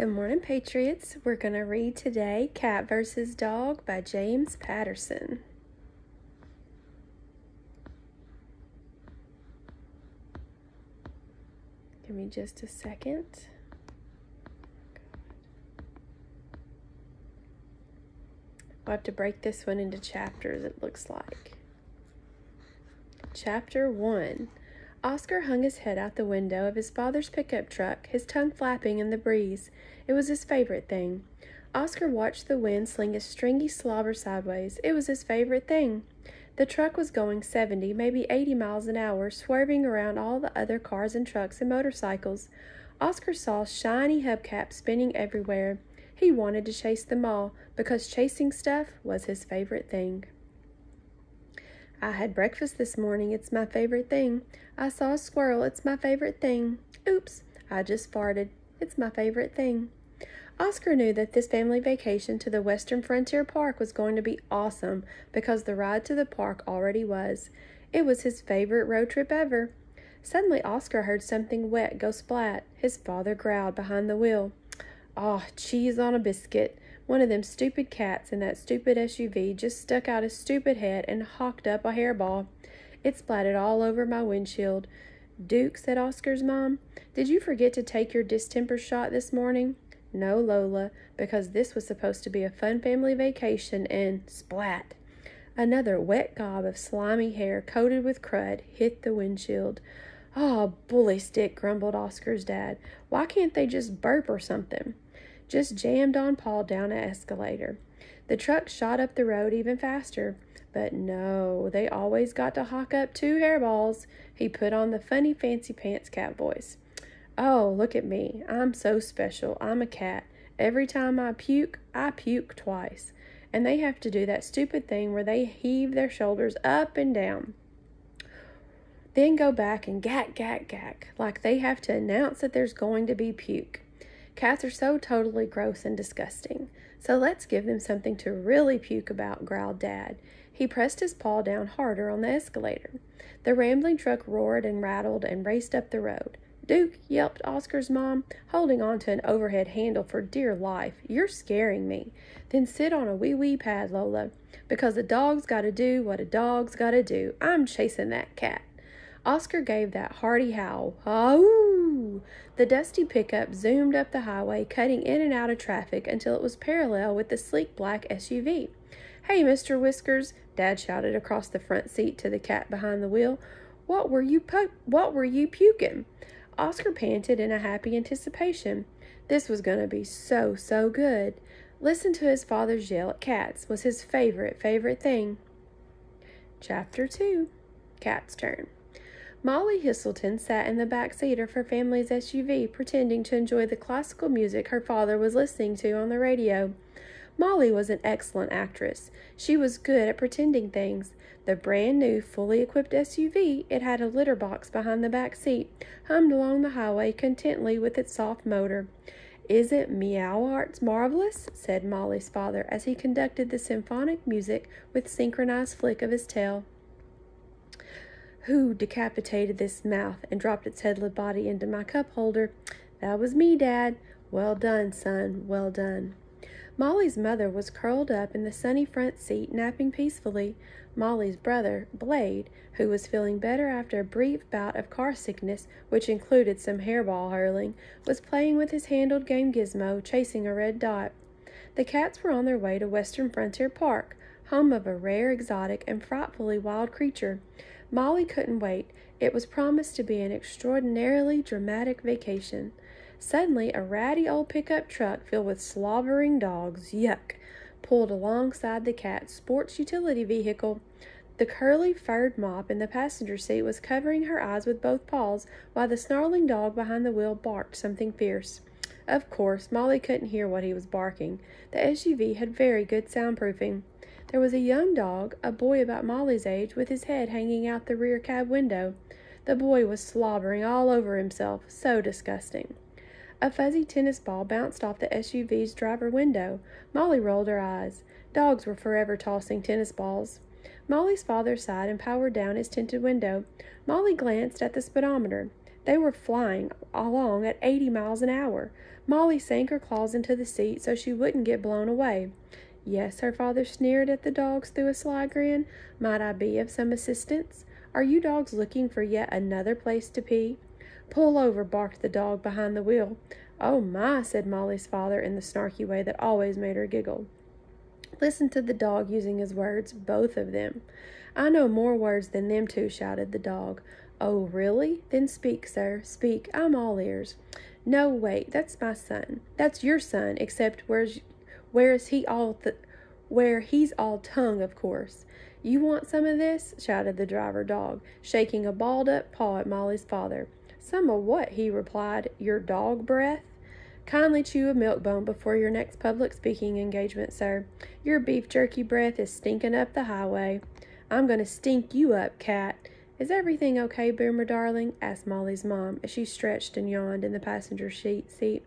Good morning, Patriots. We're going to read today Katt vs. Dogg by James Patterson. Give me just a second. We'll have to break this one into chapters, it looks like. Chapter 1 Oscar hung his head out the window of his father's pickup truck, his tongue flapping in the breeze. It was his favorite thing. Oscar watched the wind sling his stringy slobber sideways. It was his favorite thing. The truck was going 70, maybe 80 miles an hour, swerving around all the other cars and trucks and motorcycles. Oscar saw shiny hubcaps spinning everywhere. He wanted to chase them all because chasing stuff was his favorite thing. I had breakfast this morning. It's my favorite thing. I saw a squirrel. It's my favorite thing. Oops, I just farted. It's my favorite thing. Oscar knew that this family vacation to the Western Frontier Park was going to be awesome because the ride to the park already was. It was his favorite road trip ever. Suddenly, Oscar heard something wet go splat. His father growled behind the wheel. Ah, oh, cheese on a biscuit. One of them stupid cats in that stupid SUV just stuck out his stupid head and hawked up a hairball. It splatted all over my windshield. Duke, said Oscar's mom, did you forget to take your distemper shot this morning? No, Lola, because this was supposed to be a fun family vacation and splat. Another wet gob of slimy hair coated with crud hit the windshield. Oh, bully stick, grumbled Oscar's dad. Why can't they just burp or something? Just jammed on Paul down an escalator. The truck shot up the road even faster. But no, they always got to hawk up two hairballs. He put on the funny fancy pants cat voice. Oh, look at me. I'm so special. I'm a cat. Every time I puke, I puke twice. And they have to do that stupid thing where they heave their shoulders up and down. Then go back and gack, gack, gack, like they have to announce that there's going to be puke. Cats are so totally gross and disgusting. So let's give them something to really puke about, growled Dad. He pressed his paw down harder on the escalator. The rambling truck roared and rattled and raced up the road. Duke, yelped Oscar's mom, holding on to an overhead handle for dear life. You're scaring me. Then sit on a wee wee pad, Lola, because a dog's got to do what a dog's got to do. I'm chasing that cat. Oscar gave that hearty howl. Oh! The dusty pickup zoomed up the highway, cutting in and out of traffic until it was parallel with the sleek black SUV. Hey, Mr. Whiskers, Dad shouted across the front seat to the cat behind the wheel. What were you pu- what were you puking? Oscar panted in a happy anticipation. This was going to be so, so good. Listen to his father's yell at cats was his favorite, favorite thing. Chapter 2 Cat's Turn. Molly Hissleton sat in the back seat of her family's SUV, pretending to enjoy the classical music her father was listening to on the radio. Molly was an excellent actress. She was good at pretending things. The brand new, fully equipped SUV, it had a litter box behind the back seat, hummed along the highway contentedly with its soft motor. Isn't Meowzart marvelous? said Molly's father as he conducted the symphonic music with synchronized flick of his tail. Who decapitated this mouth and dropped its headless body into my cup holder? That was me, Dad. Well done, son, well done. Molly's mother was curled up in the sunny front seat, napping peacefully. Molly's brother, Blade, who was feeling better after a brief bout of car sickness, which included some hairball hurling, was playing with his handled game gizmo, chasing a red dot. The cats were on their way to Western Frontier Park, home of a rare, exotic, and frightfully wild creature. Molly couldn't wait. It was promised to be an extraordinarily dramatic vacation. Suddenly, a ratty old pickup truck filled with slobbering dogs, yuck, pulled alongside the cat's sports utility vehicle. The curly furred mop in the passenger seat was covering her eyes with both paws while the snarling dog behind the wheel barked something fierce. Of course, Molly couldn't hear what he was barking. The SUV had very good soundproofing. There was a young dog, a boy about Molly's age, with his head hanging out the rear cab window. The boy was slobbering all over himself, so disgusting. A fuzzy tennis ball bounced off the SUV's driver window. Molly rolled her eyes. Dogs were forever tossing tennis balls. Molly's father sighed and powered down his tinted window. Molly glanced at the speedometer. They were flying along at 80 miles an hour. Molly sank her claws into the seat so she wouldn't get blown away. Yes, her father sneered at the dogs through a sly grin. Might I be of some assistance? Are you dogs looking for yet another place to pee? Pull over, barked the dog behind the wheel. Oh my, said Molly's father in the snarky way that always made her giggle. Listen to the dog using his words, both of them. I know more words than them two, shouted the dog. Oh, really? Then speak, sir. Speak. I'm all ears. No, wait, that's my son. That's your son, except where's where's he all th- where he's all tongue, of course. You want some of this? shouted the driver dog, shaking a balled up paw at Molly's father. Some of what? he replied. Your dog breath? Kindly chew a milk bone before your next public speaking engagement, sir. Your beef jerky breath is stinking up the highway. I'm going to stink you up, cat. Is everything okay, Boomer darling? asked Molly's mom as she stretched and yawned in the passenger seat.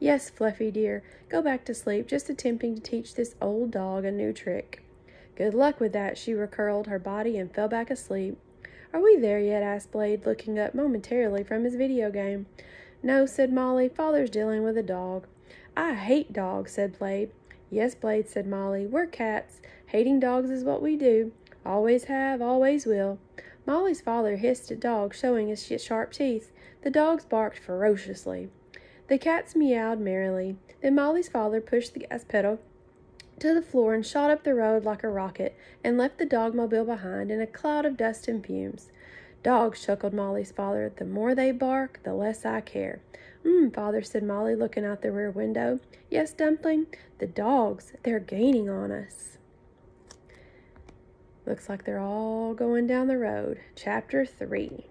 Yes, Fluffy dear. Go back to sleep, just attempting to teach this old dog a new trick. Good luck with that. She recurled her body and fell back asleep. Are we there yet? asked Blade, looking up momentarily from his video game. No, said Molly. Father's dealing with a dog. I hate dogs, said Blade. Yes, Blade, said Molly. We're cats. Hating dogs is what we do. Always have, always will. Molly's father hissed at Dog, showing his sharp teeth. The dogs barked ferociously. The cats meowed merrily. Then Molly's father pushed the gas pedal to the floor and shot up the road like a rocket and left the dogmobile behind in a cloud of dust and fumes. Dogs, chuckled Molly's father. The more they bark, the less I care. Mm, father, said Molly, looking out the rear window. Yes, Dumpling, the dogs, they're gaining on us. Looks like they're all going down the road. Chapter 3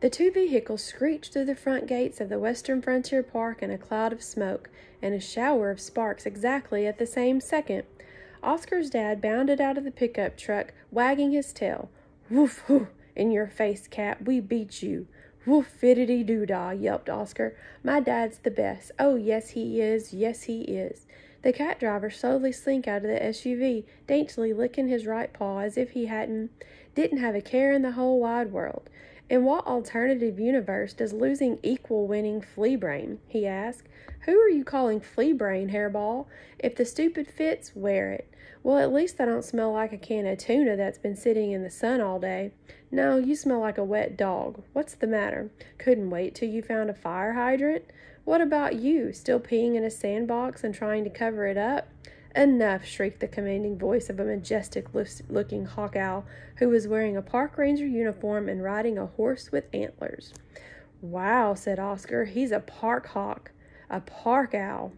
The two vehicles screeched through the front gates of the Western Frontier Park in a cloud of smoke and a shower of sparks exactly at the same second. Oscar's dad bounded out of the pickup truck, wagging his tail. Woof, hoo, in your face, cat, we beat you. Woof, fiddity doo dah, yelped Oscar. My dad's the best. Oh, yes, he is. Yes, he is. The cat driver slowly slink out of the SUV, daintily licking his right paw as if he hadn't, didn't have a care in the whole wide world. In what alternative universe does losing equal winning flea brain? he asked. Who are you calling flea brain, hairball? If the stupid fits, wear it. Well, at least I don't smell like a can of tuna that's been sitting in the sun all day. No, you smell like a wet dog. What's the matter? Couldn't wait till you found a fire hydrant? What about you, still peeing in a sandbox and trying to cover it up? Enough, shrieked the commanding voice of a majestic looking hawk owl who was wearing a park ranger uniform and riding a horse with antlers. Wow, said Oscar, he's a park hawk, a park owl.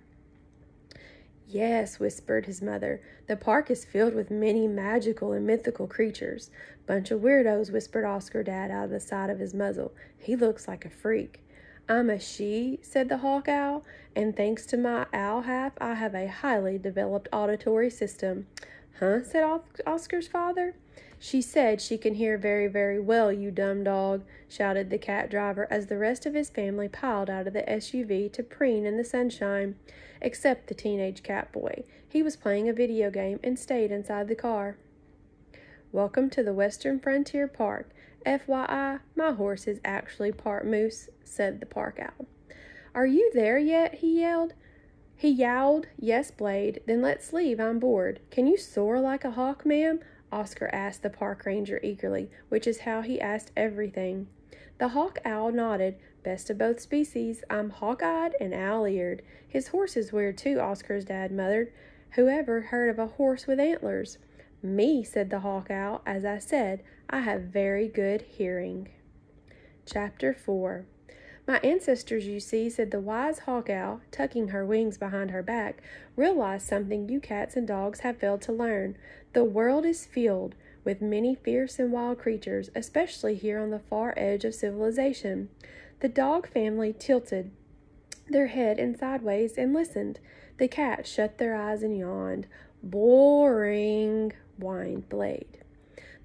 Yes, whispered his mother. The park is filled with many magical and mythical creatures. Bunch of weirdos, whispered Oscar Dad out of the side of his muzzle. He looks like a freak. I'm a she, said the hawk owl, and thanks to my owl half, I have a highly developed auditory system. Huh? said Oscar's father. She said she can hear very, very well, you dumb dog, shouted the cat driver as the rest of his family piled out of the SUV to preen in the sunshine, except the teenage cat boy. He was playing a video game and stayed inside the car. Welcome to the Western Frontier Park. FYI, my horse is actually part moose, said the park owl. Are you there yet? he yelled. He yowled, Yes, Blade. Then let's leave. I'm bored. Can you soar like a hawk, ma'am? Oscar asked the park ranger eagerly, which is how he asked everything. The hawk owl nodded. Best of both species. I'm hawk eyed and owl eared. His horse is weird too, Oscar's dad mothered. Whoever heard of a horse with antlers? Me, said the hawk owl. As I said, I have very good hearing. Chapter 4 My ancestors, you see, said the wise hawk owl, tucking her wings behind her back, realized something you cats and dogs have failed to learn. The world is filled with many fierce and wild creatures, especially here on the far edge of civilization. The dog family tilted their head in sideways and listened. The cats shut their eyes and yawned. Boring, whined Blade.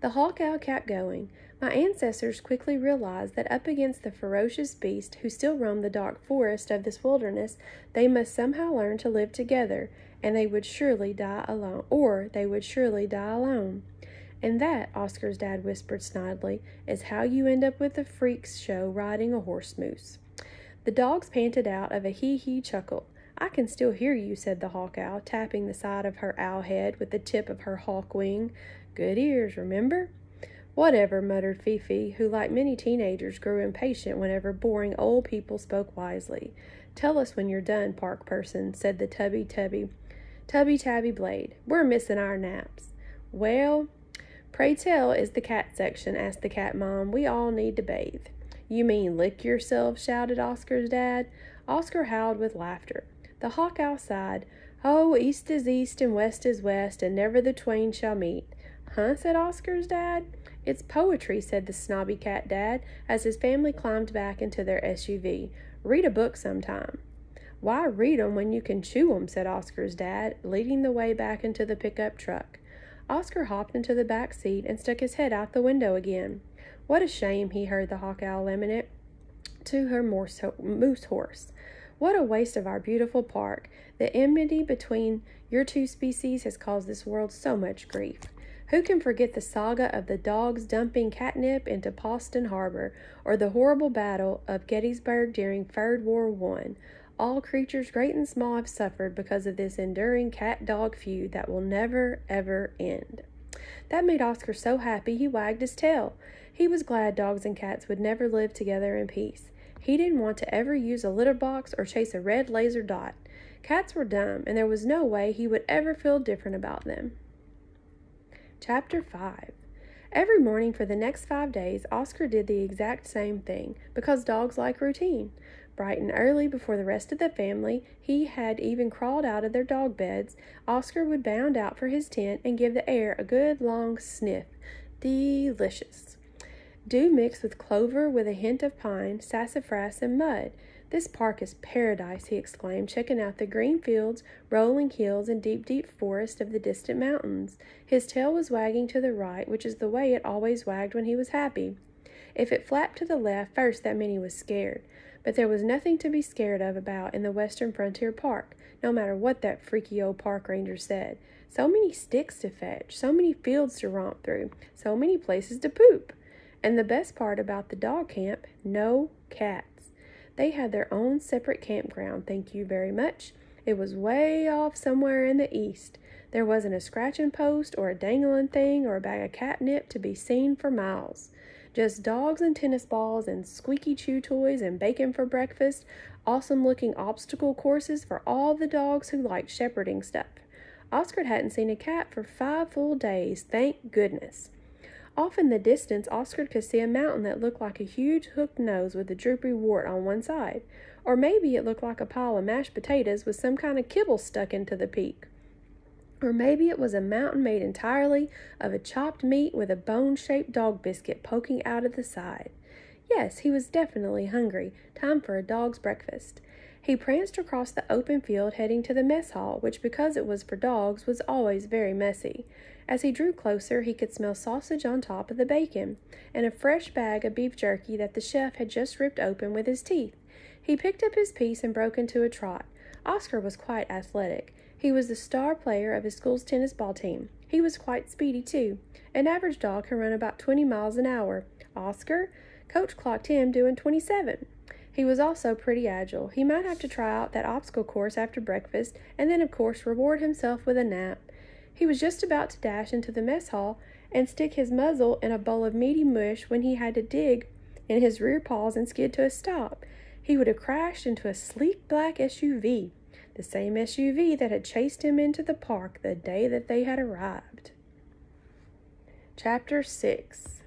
The hawk owl kept going. My ancestors quickly realized that up against the ferocious beast who still roamed the dark forest of this wilderness, they must somehow learn to live together, and they would surely die alone, or they would surely die alone. And that, Oscar's dad whispered snidely, is how you end up with a freak's show riding a horse moose. The dogs panted out of a hee hee chuckle. I can still hear you, said the hawk owl, tapping the side of her owl head with the tip of her hawk wing. Good ears, remember? Whatever, muttered Fifi, who, like many teenagers, grew impatient whenever boring old people spoke wisely. Tell us when you're done, park person, said the tubby tubby. Tubby tabby blade. We're missing our naps. Well, pray tell is the cat section, asked the cat mom. We all need to bathe. You mean lick yourself? shouted Oscar's dad. Oscar howled with laughter. The hawk owl sighed. Oh, east is east and west is west, and never the twain shall meet. Huh? said Oscar's dad. It's poetry, said the snobby cat dad as his family climbed back into their SUV. Read a book sometime. Why read 'em when you can chew 'em? said Oscar's dad, leading the way back into the pickup truck. Oscar hopped into the back seat and stuck his head out the window again. What a shame, he heard the hawk owl lament to her moose horse. What a waste of our beautiful park. The enmity between your two species has caused this world so much grief. Who can forget the saga of the dogs dumping catnip into Boston Harbor, or the horrible battle of Gettysburg during Third War One? All creatures, great and small, have suffered because of this enduring cat dog feud that will never, ever end. That made Oscar so happy he wagged his tail. He was glad dogs and cats would never live together in peace. He didn't want to ever use a litter box or chase a red laser dot. Cats were dumb, and there was no way he would ever feel different about them. Chapter 5 Every morning for the next five days, Oscar did the exact same thing because dogs like routine. Bright and early, before the rest of the family, he had even crawled out of their dog beds. Oscar would bound out for his tent and give the air a good long sniff. Delicious. Dew mixed with clover with a hint of pine, sassafras, and mud. This park is paradise, he exclaimed, checking out the green fields, rolling hills, and deep, deep forest of the distant mountains. His tail was wagging to the right, which is the way it always wagged when he was happy. If it flapped to the left, first that meant he was scared. But there was nothing to be scared of about in the Western Frontier Park, no matter what that freaky old park ranger said. So many sticks to fetch, so many fields to romp through, so many places to poop. And the best part about the dog camp no cats. They had their own separate campground, thank you very much. It was way off somewhere in the east. There wasn't a scratching post or a dangling thing or a bag of catnip to be seen for miles. Just dogs and tennis balls and squeaky chew toys and bacon for breakfast, awesome looking obstacle courses for all the dogs who liked shepherding stuff. Oscar hadn't seen a cat for five full days, thank goodness. Off in the distance, Oscar could see a mountain that looked like a huge hooked nose with a droopy wart on one side. Or maybe it looked like a pile of mashed potatoes with some kind of kibble stuck into the peak. Or maybe it was a mountain made entirely of a chopped meat with a bone shaped dog biscuit poking out of the side. Yes, he was definitely hungry. Time for a dog's breakfast. He pranced across the open field, heading to the mess hall, which, because it was for dogs, was always very messy. As he drew closer, he could smell sausage on top of the bacon, and a fresh bag of beef jerky that the chef had just ripped open with his teeth. He picked up his piece and broke into a trot. Oscar was quite athletic. He was the star player of his school's tennis ball team. He was quite speedy, too. An average dog can run about 20 miles an hour. Oscar? Coach clocked him doing 27. He was also pretty agile. He might have to try out that obstacle course after breakfast, and then, of course, reward himself with a nap. He was just about to dash into the mess hall and stick his muzzle in a bowl of meaty mush when he had to dig in his rear paws and skid to a stop. He would have crashed into a sleek black SUV, the same SUV that had chased him into the park the day that they had arrived. Chapter 6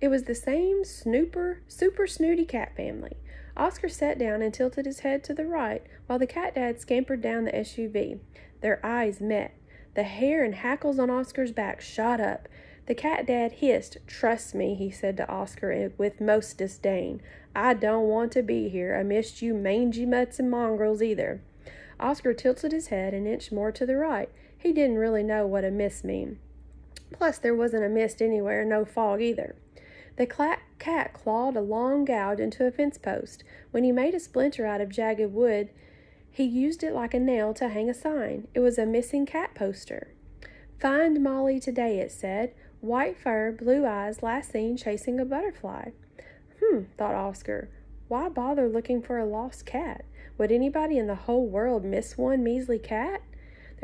It was the same snooper, super snooty cat family. Oscar sat down and tilted his head to the right while the cat dad scampered down the SUV. Their eyes met. The hair and hackles on Oscar's back shot up. The cat dad hissed. Trust me, he said to Oscar with most disdain. I don't want to be here amidst you mangy mutts and mongrels either. Oscar tilted his head an inch more to the right. He didn't really know what a mist meant. Plus, there wasn't a mist anywhere, no fog either. The cat clawed a long gouge into a fence post. When he made a splinter out of jagged wood, he used it like a nail to hang a sign. It was a missing cat poster. Find Molly today, it said. White fur, blue eyes, last seen chasing a butterfly. Hmm, thought Oscar. Why bother looking for a lost cat? Would anybody in the whole world miss one measly cat?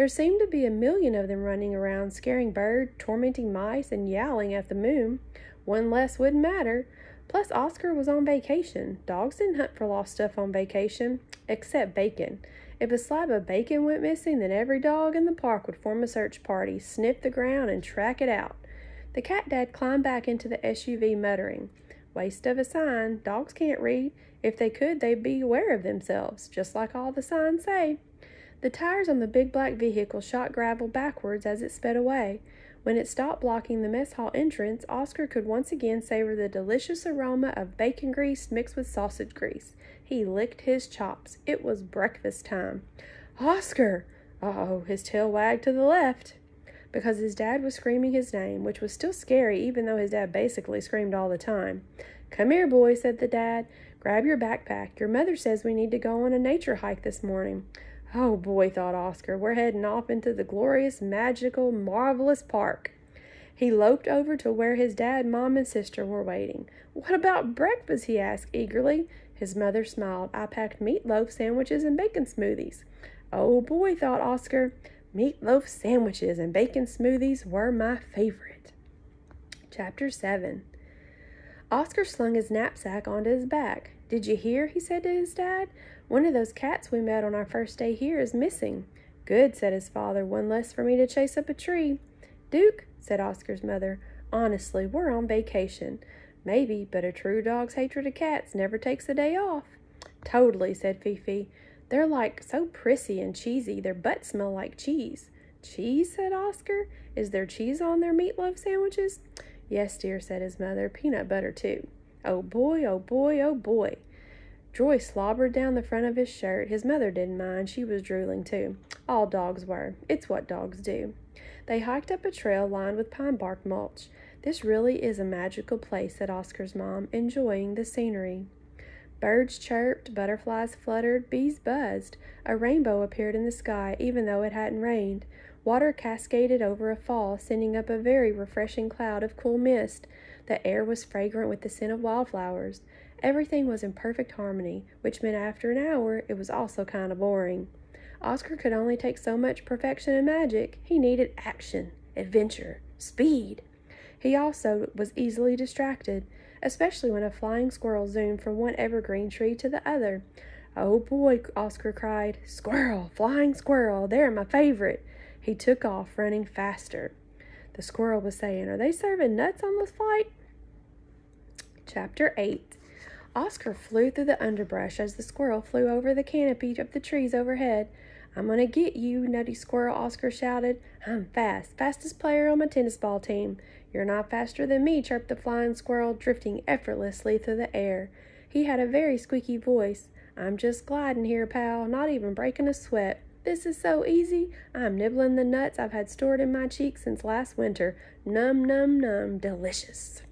There seemed to be a million of them running around, scaring birds, tormenting mice, and yowling at the moon. One less wouldn't matter. Plus, Oscar was on vacation. Dogs didn't hunt for lost stuff on vacation, except bacon. If a slab of bacon went missing, then every dog in the park would form a search party, sniff the ground, and track it out. The cat dad climbed back into the SUV, muttering, Waste of a sign. Dogs can't read. If they could, they'd be aware of themselves, just like all the signs say. The tires on the big black vehicle shot gravel backwards as it sped away. When it stopped blocking the mess hall entrance, Oscar could once again savor the delicious aroma of bacon grease mixed with sausage grease. He licked his chops. It was breakfast time. Oscar! oh, his tail wagged to the left because his dad was screaming his name, which was still scary even though his dad basically screamed all the time. Come here, boy, said the dad. Grab your backpack. Your mother says we need to go on a nature hike this morning. Oh boy, thought Oscar, we're heading off into the glorious, magical, marvelous park. He loped over to where his dad, mom, and sister were waiting. What about breakfast? he asked eagerly. His mother smiled. I packed meatloaf sandwiches and bacon smoothies. Oh boy, thought Oscar. Meatloaf sandwiches and bacon smoothies were my favorite. Chapter 7 Oscar slung his knapsack onto his back. Did you hear? he said to his dad. One of those cats we met on our first day here is missing. Good, said his father. One less for me to chase up a tree. Duke, said Oscar's mother, honestly, we're on vacation. Maybe, but a true dog's hatred of cats never takes a day off. Totally, said Fifi. They're like so prissy and cheesy, their butts smell like cheese. Cheese, said Oscar. Is there cheese on their meatloaf sandwiches? Yes, dear, said his mother. Peanut butter, too. Oh boy, oh boy, oh boy. Joy slobbered down the front of his shirt. His mother didn't mind. She was drooling, too. All dogs were. It's what dogs do. They hiked up a trail lined with pine bark mulch. This really is a magical place, said Oscar's mom, enjoying the scenery. Birds chirped, butterflies fluttered, bees buzzed. A rainbow appeared in the sky, even though it hadn't rained. Water cascaded over a fall, sending up a very refreshing cloud of cool mist. The air was fragrant with the scent of wildflowers. Everything was in perfect harmony, which meant after an hour it was also kind of boring. Oscar could only take so much perfection and magic. He needed action, adventure, speed. He also was easily distracted especially when a flying squirrel zoomed from one evergreen tree to the other. Oh boy, Oscar cried. Squirrel, flying squirrel, they're my favorite. He took off, running faster. The squirrel was saying, Are they serving nuts on this flight? Chapter 8 Oscar flew through the underbrush as the squirrel flew over the canopy of the trees overhead. I'm to get you, Nutty Squirrel, Oscar shouted. I'm fast, fastest player on my tennis ball team. You're not faster than me, chirped the flying squirrel, drifting effortlessly through the air. He had a very squeaky voice. I'm just gliding here, pal, not even breaking a sweat. This is so easy. I'm nibbling the nuts I've had stored in my cheeks since last winter. Num, num, num, delicious.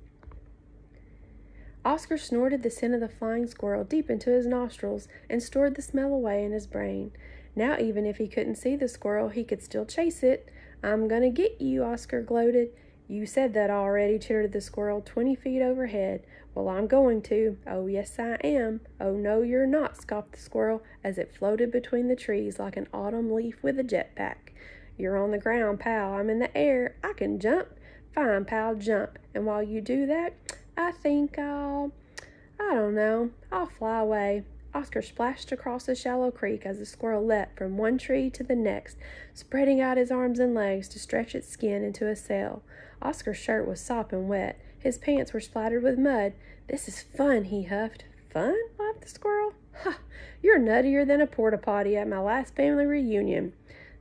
Oscar snorted the scent of the flying squirrel deep into his nostrils and stored the smell away in his brain. Now, even if he couldn't see the squirrel, he could still chase it. I'm gonna get you, Oscar gloated. You said that already, chittered the squirrel twenty feet overhead. Well, I'm going to. Oh, yes, I am. Oh, no, you're not, scoffed the squirrel as it floated between the trees like an autumn leaf with a jetpack. You're on the ground, pal. I'm in the air. I can jump. Fine, pal, jump. And while you do that, I think I'll. I don't know. I'll fly away. Oscar splashed across the shallow creek as the squirrel leapt from one tree to the next, spreading out his arms and legs to stretch its skin into a sail. Oscar's shirt was sopping wet. His pants were splattered with mud. This is fun, he huffed. Fun? laughed the squirrel. Ha! You're nuttier than a porta potty at my last family reunion.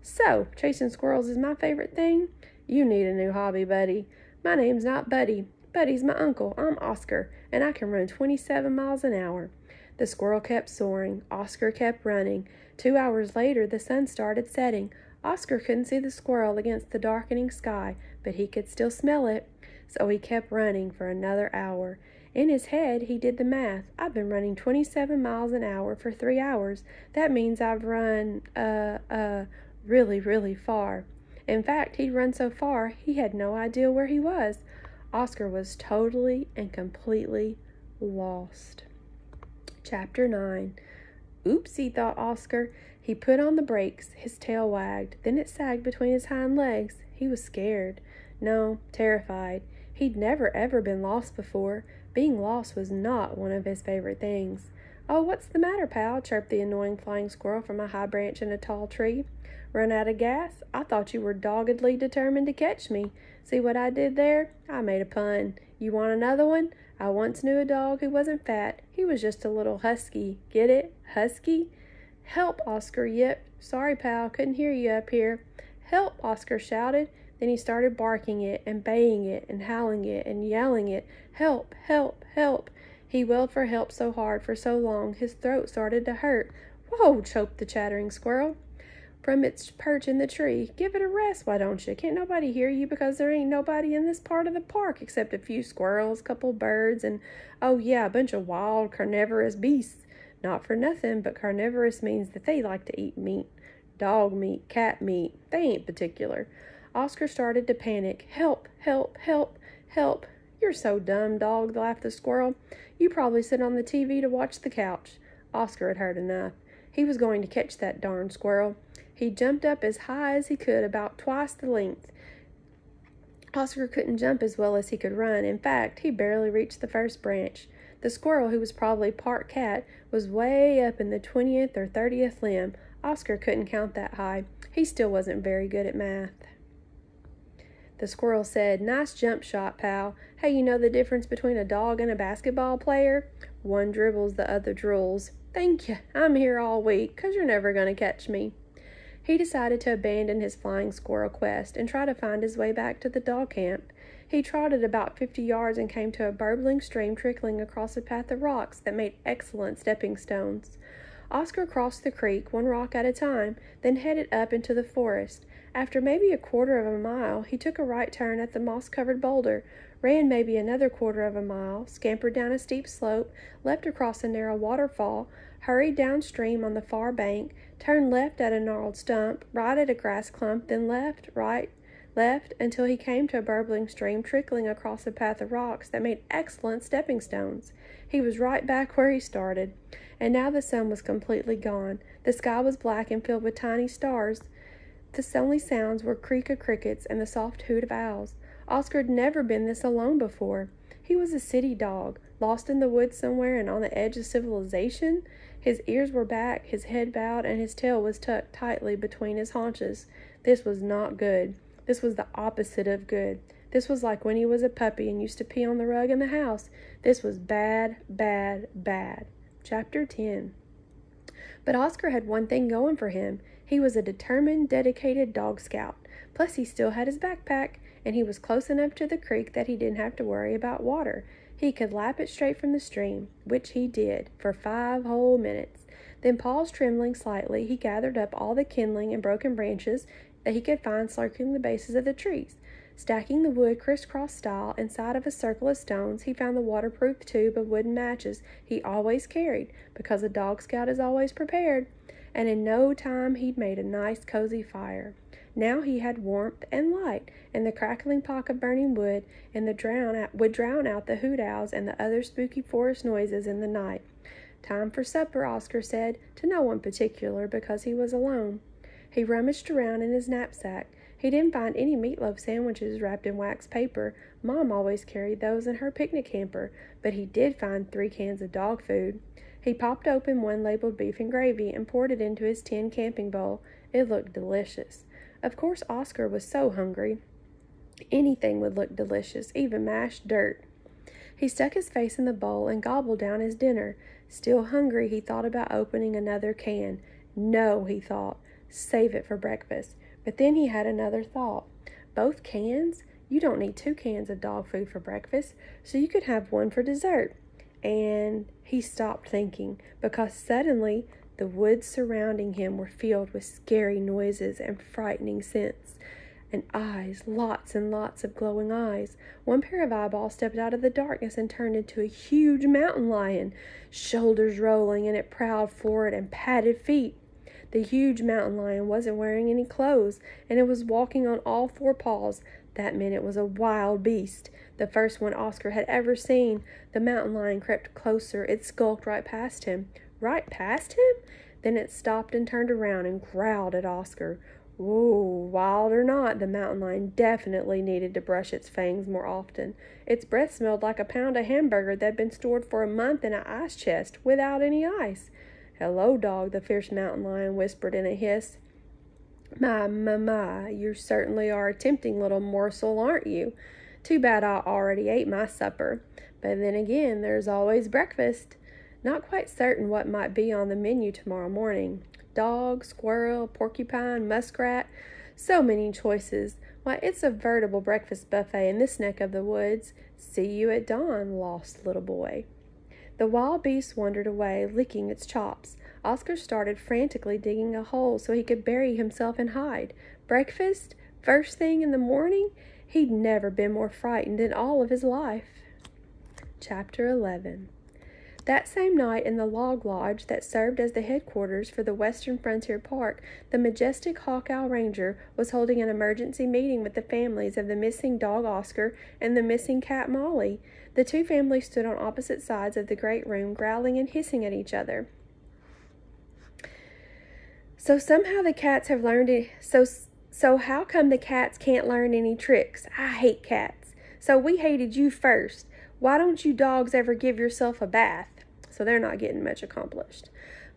So, chasing squirrels is my favorite thing? You need a new hobby, Buddy. My name's not Buddy. Buddy's my uncle. I'm Oscar, and I can run 27 miles an hour. The squirrel kept soaring. Oscar kept running. Two hours later, the sun started setting. Oscar couldn't see the squirrel against the darkening sky, but he could still smell it. So he kept running for another hour. In his head, he did the math. I've been running 27 miles an hour for three hours. That means I've run, uh, uh, really, really far. In fact, he'd run so far he had no idea where he was. Oscar was totally and completely lost. Chapter 9 Oopsie, thought Oscar. He put on the brakes. His tail wagged. Then it sagged between his hind legs. He was scared. No, terrified. He'd never ever been lost before. Being lost was not one of his favorite things. Oh, what's the matter, pal? chirped the annoying flying squirrel from a high branch in a tall tree. Run out of gas? I thought you were doggedly determined to catch me. See what I did there? I made a pun. You want another one? I once knew a dog who wasn't fat. He was just a little husky. Get it? Husky? Help, Oscar yipped. Sorry, pal, couldn't hear you up here. Help, Oscar shouted. Then he started barking it and baying it and howling it and yelling it. Help, help, help. He wailed for help so hard for so long his throat started to hurt. Whoa, choked the chattering squirrel from its perch in the tree. Give it a rest, why don't you? Can't nobody hear you because there ain't nobody in this part of the park except a few squirrels, a couple birds, and oh yeah, a bunch of wild carnivorous beasts. Not for nothing, but carnivorous means that they like to eat meat. Dog meat, cat meat, they ain't particular. Oscar started to panic. Help, help, help, help. You're so dumb, dog, laughed the squirrel. You probably sit on the TV to watch the couch. Oscar had heard enough. He was going to catch that darn squirrel. He jumped up as high as he could, about twice the length. Oscar couldn't jump as well as he could run. In fact, he barely reached the first branch. The squirrel, who was probably part cat, was way up in the 20th or 30th limb. Oscar couldn't count that high. He still wasn't very good at math. The squirrel said, Nice jump shot, pal. Hey, you know the difference between a dog and a basketball player? One dribbles, the other drools. Thank you. I'm here all week, 'cause you're never going to catch me he decided to abandon his flying squirrel quest and try to find his way back to the dog camp. He trotted about fifty yards and came to a burbling stream trickling across a path of rocks that made excellent stepping stones. Oscar crossed the creek one rock at a time, then headed up into the forest. After maybe a quarter of a mile, he took a right turn at the moss covered boulder, ran maybe another quarter of a mile, scampered down a steep slope, leapt across a narrow waterfall, hurried downstream on the far bank, turned left at a gnarled stump, right at a grass clump, then left, right, left, until he came to a burbling stream trickling across a path of rocks that made excellent stepping stones. He was right back where he started, and now the sun was completely gone. The sky was black and filled with tiny stars. The only sounds were creak of crickets and the soft hoot of owls. Oscar had never been this alone before. He was a city dog, lost in the woods somewhere and on the edge of civilization. His ears were back, his head bowed, and his tail was tucked tightly between his haunches. This was not good. This was the opposite of good. This was like when he was a puppy and used to pee on the rug in the house. This was bad, bad, bad. Chapter 10 But Oscar had one thing going for him. He was a determined, dedicated dog scout. Plus, he still had his backpack, and he was close enough to the creek that he didn't have to worry about water. He could lap it straight from the stream, which he did for five whole minutes. Then, paused trembling slightly, he gathered up all the kindling and broken branches that he could find circling the bases of the trees. Stacking the wood crisscross style inside of a circle of stones, he found the waterproof tube of wooden matches he always carried, because a dog scout is always prepared, and in no time he'd made a nice cozy fire. Now he had warmth and light, and the crackling pock of burning wood and the drown out, would drown out the hoot owls and the other spooky forest noises in the night. Time for supper, Oscar said, to no one particular because he was alone. He rummaged around in his knapsack. He didn't find any meatloaf sandwiches wrapped in wax paper. Mom always carried those in her picnic hamper, but he did find three cans of dog food. He popped open one labeled beef and gravy and poured it into his tin camping bowl. It looked delicious. Of course, Oscar was so hungry. Anything would look delicious, even mashed dirt. He stuck his face in the bowl and gobbled down his dinner. Still hungry, he thought about opening another can. No, he thought, save it for breakfast. But then he had another thought. Both cans? You don't need two cans of dog food for breakfast, so you could have one for dessert. And he stopped thinking because suddenly the woods surrounding him were filled with scary noises and frightening scents. And eyes, lots and lots of glowing eyes. One pair of eyeballs stepped out of the darkness and turned into a huge mountain lion, shoulders rolling, and it prowled forward and padded feet. The huge mountain lion wasn't wearing any clothes, and it was walking on all four paws. That meant it was a wild beast, the first one Oscar had ever seen. The mountain lion crept closer. It skulked right past him. Right past him? Then it stopped and turned around and growled at Oscar. Whoa, wild or not, the mountain lion definitely needed to brush its fangs more often. Its breath smelled like a pound of hamburger that'd been stored for a month in an ice chest without any ice. Hello, dog, the fierce mountain lion whispered in a hiss. My, my, my, you certainly are a tempting little morsel, aren't you? Too bad I already ate my supper. But then again, there's always breakfast. Not quite certain what might be on the menu tomorrow morning dog, squirrel, porcupine, muskrat. So many choices. Why, it's a veritable breakfast buffet in this neck of the woods. See you at dawn, lost little boy. The wild beast wandered away, licking its chops. Oscar started frantically digging a hole so he could bury himself and hide. Breakfast? First thing in the morning? He'd never been more frightened in all of his life. Chapter 11 that same night, in the log lodge that served as the headquarters for the Western Frontier Park, the majestic Hawkowl Ranger was holding an emergency meeting with the families of the missing dog Oscar and the missing cat Molly. The two families stood on opposite sides of the great room, growling and hissing at each other. So somehow the cats have learned it. So so how come the cats can't learn any tricks? I hate cats. So we hated you first. Why don't you dogs ever give yourself a bath? So they're not getting much accomplished.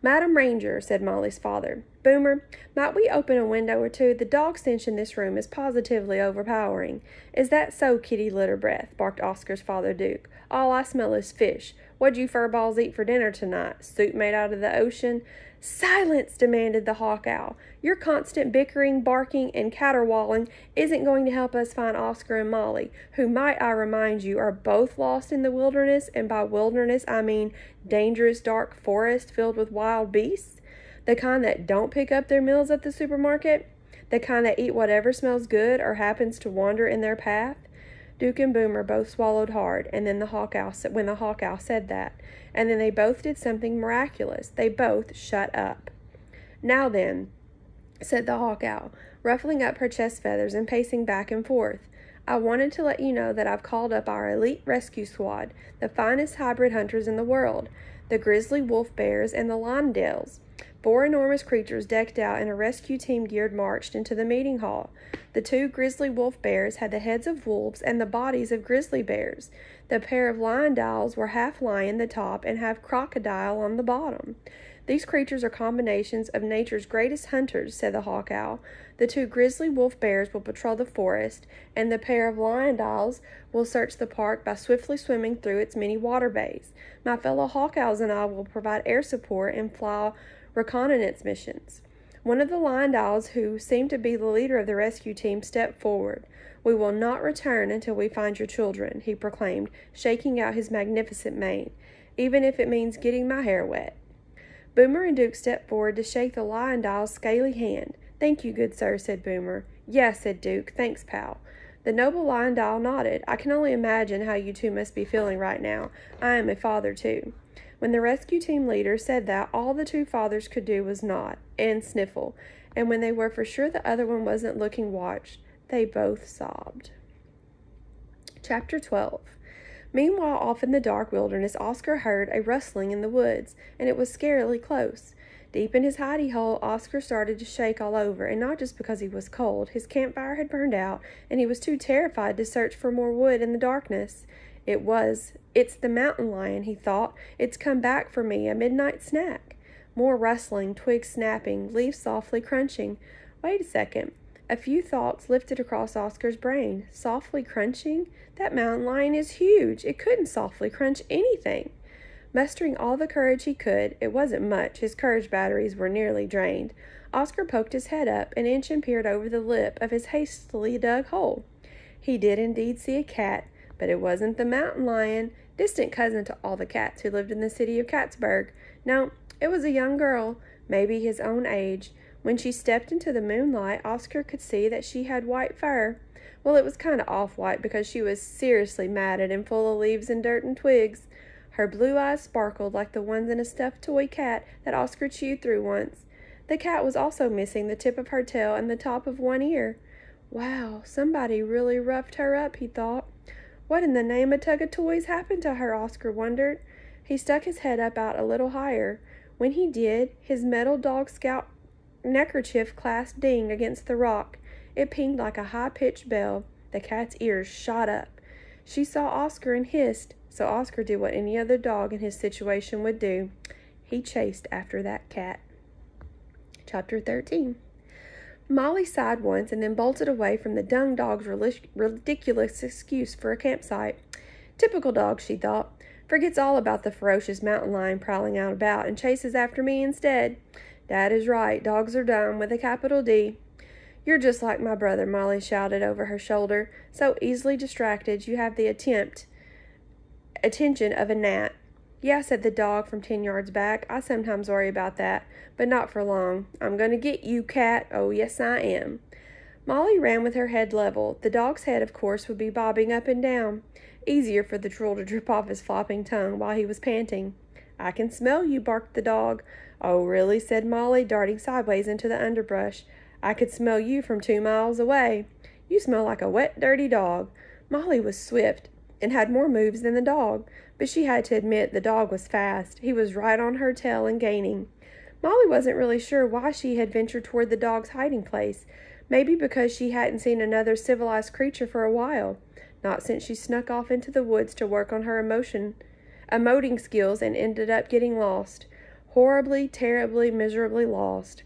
Madam Ranger, said Molly's father. Boomer, might we open a window or two? The dog stench in this room is positively overpowering. Is that so, Kitty Litterbreath? barked Oscar's father Duke. All I smell is fish. What'd you furballs eat for dinner tonight? Soup made out of the ocean? Silence! demanded the hawk owl. Your constant bickering, barking, and caterwauling isn't going to help us find Oscar and Molly, who, might I remind you, are both lost in the wilderness, and by wilderness I mean dangerous dark forest filled with wild beasts. The kind that don't pick up their meals at the supermarket, the kind that eat whatever smells good or happens to wander in their path. Duke and Boomer both swallowed hard, and then the hawk owl said, when the hawk owl said that, and then they both did something miraculous. They both shut up. Now then, said the hawk owl, ruffling up her chest feathers and pacing back and forth. I wanted to let you know that I've called up our elite rescue squad, the finest hybrid hunters in the world, the grizzly wolf bears and the Lynedales. Four enormous creatures decked out in a rescue team geared marched into the meeting hall. The two grizzly wolf bears had the heads of wolves and the bodies of grizzly bears. The pair of Lynedales were half lion the top and half crocodile on the bottom. These creatures are combinations of nature's greatest hunters, said the hawk owl. The two grizzly wolf bears will patrol the forest, and the pair of Lynedales will search the park by swiftly swimming through its many water bays. My fellow hawk owls and I will provide air support and fly reconnaissance missions. One of the Lynedales, who seemed to be the leader of the rescue team, stepped forward. We will not return until we find your children, he proclaimed, shaking out his magnificent mane, even if it means getting my hair wet. Boomer and Duke stepped forward to shake the Lynedale's scaly hand. Thank you, good sir, said Boomer. Yes, said Duke. Thanks, pal. The noble Lynedale nodded. I can only imagine how you two must be feeling right now. I am a father, too. When the rescue team leader said that, all the two fathers could do was nod and sniffle, and when they were for sure the other one wasn't looking watched, they both sobbed. Chapter 12 Meanwhile, off in the dark wilderness, Oscar heard a rustling in the woods, and it was scarily close. Deep in his hidey hole, Oscar started to shake all over, and not just because he was cold. His campfire had burned out, and he was too terrified to search for more wood in the darkness. It was. It's the mountain lion, he thought. It's come back for me, a midnight snack. More rustling, twigs snapping, leaves softly crunching. Wait a second. A few thoughts lifted across Oscar's brain. Softly crunching? That mountain lion is huge. It couldn't softly crunch anything. Mustering all the courage he could, it wasn't much, his courage batteries were nearly drained. Oscar poked his head up an inch and peered over the lip of his hastily dug hole. He did indeed see a cat, but it wasn't the mountain lion, distant cousin to all the cats who lived in the city of Cattsburg. No, it was a young girl, maybe his own age. When she stepped into the moonlight, Oscar could see that she had white fur. Well, it was kind of off white because she was seriously matted and full of leaves and dirt and twigs. Her blue eyes sparkled like the ones in a stuffed toy cat that Oscar chewed through once. The cat was also missing the tip of her tail and the top of one ear. Wow, somebody really roughed her up, he thought. What in the name of Tug of Toys happened to her? Oscar wondered. He stuck his head up out a little higher. When he did, his metal dog scout neckerchief clasp dinged against the rock. It pinged like a high pitched bell. The cat's ears shot up. She saw Oscar and hissed, so Oscar did what any other dog in his situation would do. He chased after that cat. Chapter 13 Molly sighed once and then bolted away from the dung dog's ridiculous excuse for a campsite. Typical dog, she thought. Forgets all about the ferocious mountain lion prowling out about and chases after me instead. Dad is right, dogs are dumb with a capital D. You're just like my brother, Molly shouted over her shoulder, so easily distracted you have the attempt attention of a gnat. Yeah, said the dog from ten yards back. I sometimes worry about that, but not for long. I'm going to get you, cat. Oh, yes, I am. Molly ran with her head level. The dog's head, of course, would be bobbing up and down. Easier for the drool to drip off his flopping tongue while he was panting. I can smell you, barked the dog. Oh, really? said Molly, darting sideways into the underbrush. I could smell you from two miles away. You smell like a wet, dirty dog. Molly was swift and had more moves than the dog, but she had to admit the dog was fast. He was right on her tail and gaining. Molly wasn't really sure why she had ventured toward the dog's hiding place. Maybe because she hadn't seen another civilized creature for a while, not since she snuck off into the woods to work on her emotion emoting skills and ended up getting lost. Horribly, terribly, miserably lost.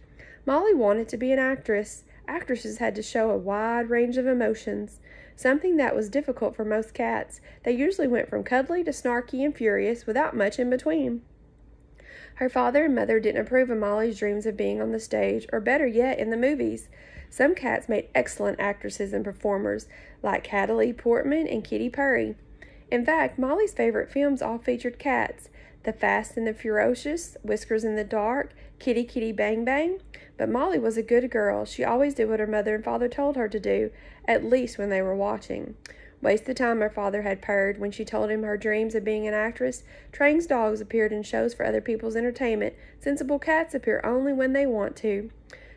Molly wanted to be an actress. Actresses had to show a wide range of emotions something that was difficult for most cats. They usually went from cuddly to snarky and furious without much in between. Her father and mother didn't approve of Molly's dreams of being on the stage, or better yet, in the movies. Some cats made excellent actresses and performers, like Natalie Portman and Kitty Purry. In fact, Molly's favorite films all featured cats The Fast and the Ferocious, Whiskers in the Dark, Kitty Kitty Bang Bang. But Molly was a good girl. She always did what her mother and father told her to do, at least when they were watching. Waste the time her father had purred when she told him her dreams of being an actress. Train's dogs appeared in shows for other people's entertainment. Sensible cats appear only when they want to.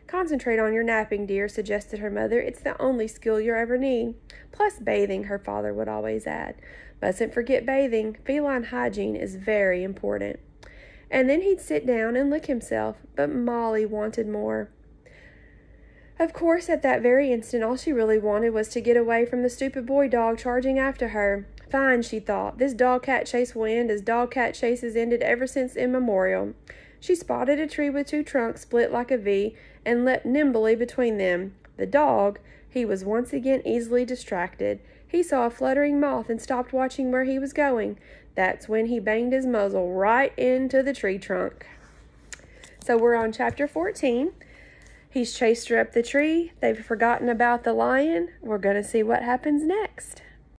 Concentrate on your napping, dear, suggested her mother. It's the only skill you'll ever need. Plus bathing, her father would always add. Mustn't forget bathing. Feline hygiene is very important and then he'd sit down and lick himself, but Molly wanted more. Of course, at that very instant, all she really wanted was to get away from the stupid boy dog charging after her. Fine, she thought. This dog cat chase will end as dog cat chases ended ever since immemorial. She spotted a tree with two trunks split like a V and leapt nimbly between them. The dog, he was once again easily distracted. He saw a fluttering moth and stopped watching where he was going. That's when he banged his muzzle right into the tree trunk. So we're on chapter 14. He's chased her up the tree. They've forgotten about the lion. We're going to see what happens next.